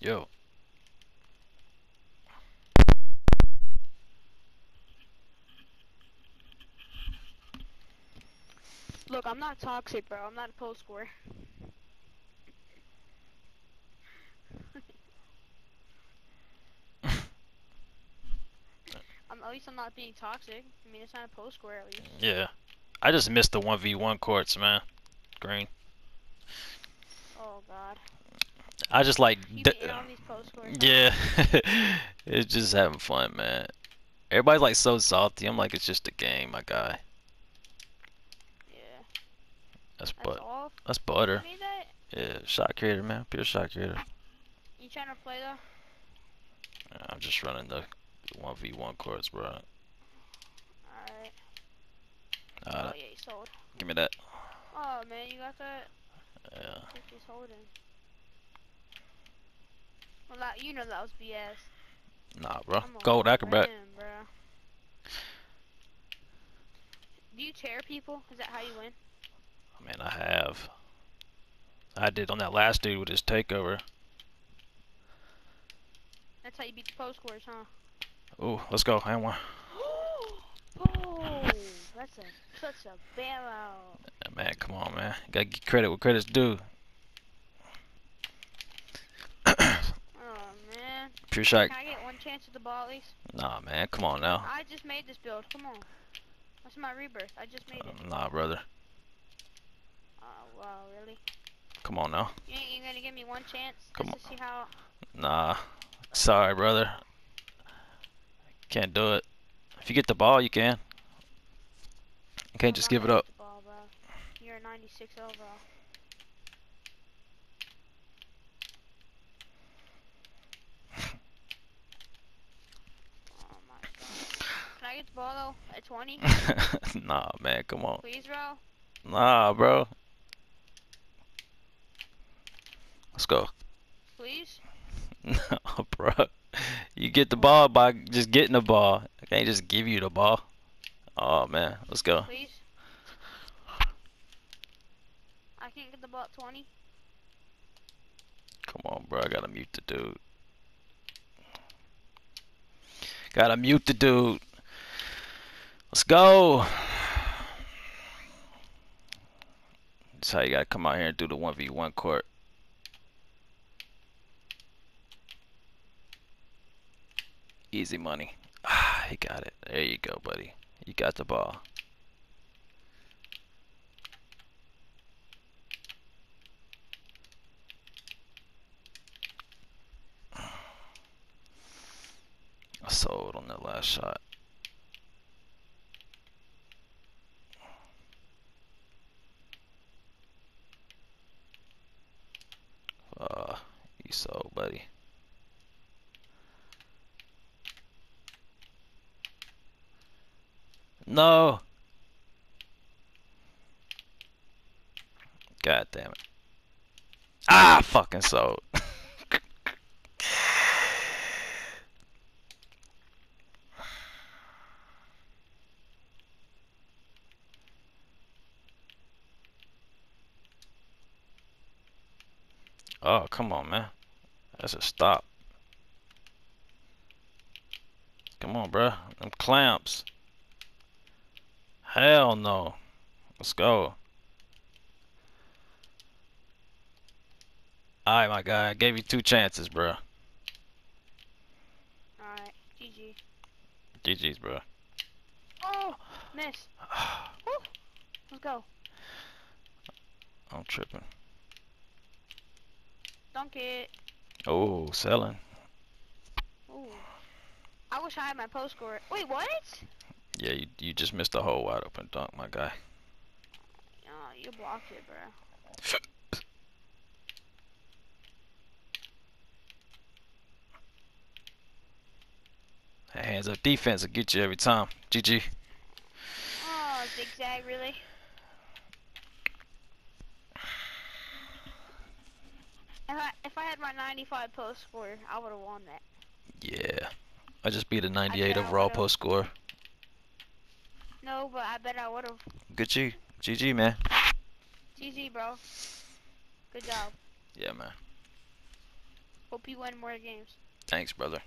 Yo. Look, I'm not toxic, bro. I'm not a post scorer. I'm, at least I'm not being toxic. I mean, it's not a post scorer at least. Yeah. I just missed the 1v1 courts, man. Green. Oh god. I just like. D- be in on these post scorers. huh? yeah. it's just having fun, man. Everybody's like so salty. I'm like, it's just a game, my guy. Yeah. That's That's but all. that's butter. that? Yeah, shot creator, man. Pure shot creator. You trying to play though? I'm just running the 1v1 courts, bro. Alright. Uh, oh yeah, you sold. give me that. Oh man, you got that? Yeah. Just just holding. Well, that, you know that was BS. Nah, bro. Gold acrobat. bruh. Do you tear people? Is that how you win? Oh, I mean, I have. I did on that last dude with his takeover. That's how you beat the post scorers, huh? Ooh, let's go. I one. oh, that's a such a bailout. Yeah, man, come on, man. You Gotta get credit where credit's due. Oh man. Pure shot. Can I get one chance at the ball at least? Nah, man. Come on now. I just made this build. Come on. That's my rebirth. I just made it. Uh, nah, brother. Oh wow, really? Come on now. You ain't you gonna give me one chance Come just to see how? Nah. Sorry, brother. Can't do it. If you get the ball, you can. You can't I'm just give it up. ball, bro. You're a 96 overall. Oh my god. Can I get ball? At 20? nah, man. Come on. Please, bro? Nah, bro. Let's go. Please? No, bro. You get the ball by just getting the ball. I can't just give you the ball. Oh man, let's go. Please? I can't get the ball at 20? Come on, bro. I gotta mute the dude. Gotta mute the dude. Let's go. That's how you gotta come out here and do the 1v1 court. Easy money. Ah, he got it. There you go, buddy. You got the ball. I sold on that last shot. Sold, buddy. No. God damn it. Ah, fucking sold. Oh, come on, man. That's a stop. Come on, bruh. Them clamps. Hell no. Let's go. Alright, my guy. I gave you two chances, bruh. Alright, GG. GG's, bruh. Oh! Miss. Let's go. I'm tripping. Dunk it. Oh, selling. Ooh. I wish I had my post scorer. Wait, what? Yeah, you, you just missed a whole wide open dunk, my guy. Oh, you blocked it, bro. That hands up defense will get you every time. GG. Oh, zigzag, really? If I if I had my 95 post scorer, I would have won that. Yeah. I just beat a 98 overall post scorer. No, but I bet I would have. Good G. GG, man. GG, bro. Good job. Yeah, man. Hope you win more games. Thanks, brother.